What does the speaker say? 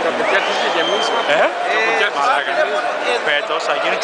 γίνει ε? φέτος ε, μαλάκα. Πουτάνας θα γίνει. Και εμείς. Ε; Ε, Φέτος θα γίνει